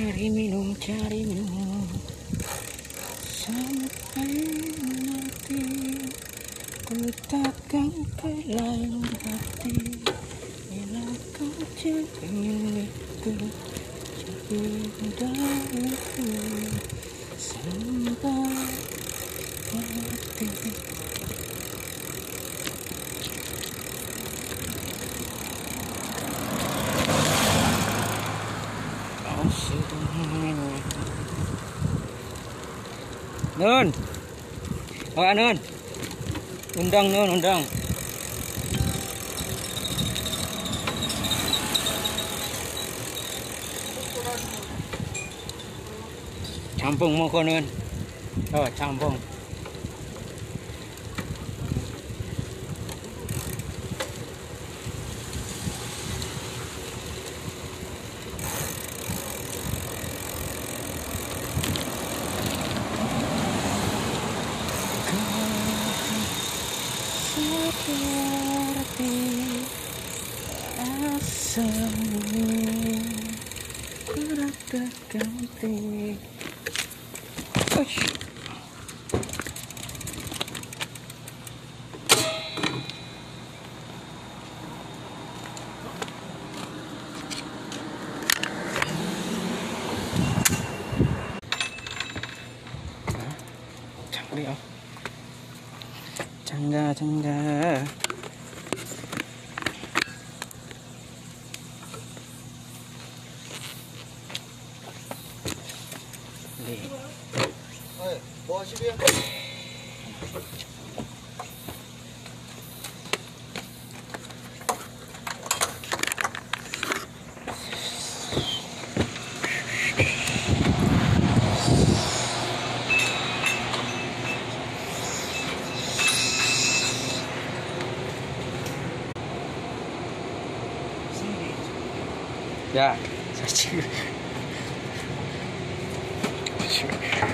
Cari minum, cari minum Sampai nanti Ku takkan lain hati. Bila kau jadi milikku Cintaku. Sampai Nun. Awak Nun. Undang Nun, undang. Campung mo ko Nun. Oh, campung. Seperti asamu 정자 정자 네. 네. 뭐 하시게요? Ya.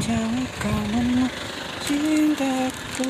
Jangan kau menang cintaku